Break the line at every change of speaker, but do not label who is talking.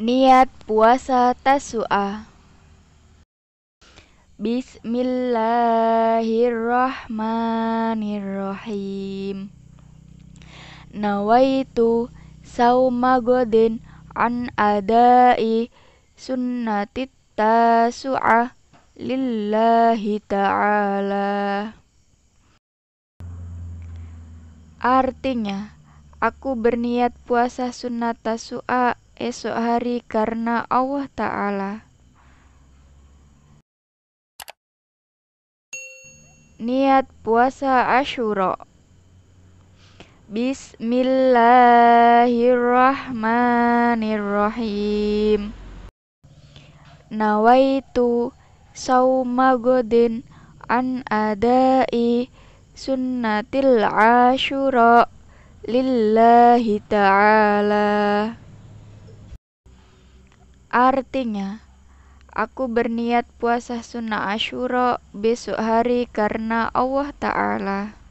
Niat puasa Tasu'a. Bismillahirrahmanirrahim. Nawaitu sauma godin an adai sunnatit tasu'ah lillahi ta'ala. Artinya, aku berniat puasa sunat tasu'a esok hari karena Allah Ta'ala. Niat puasa Ashura Bismillahirrahmanirrahim. Nawaitu sauma godin an adai sunnatil ashura lillahi ta'ala Artinya, aku berniat puasa sunnah Ashura besok hari karena Allah Ta'ala.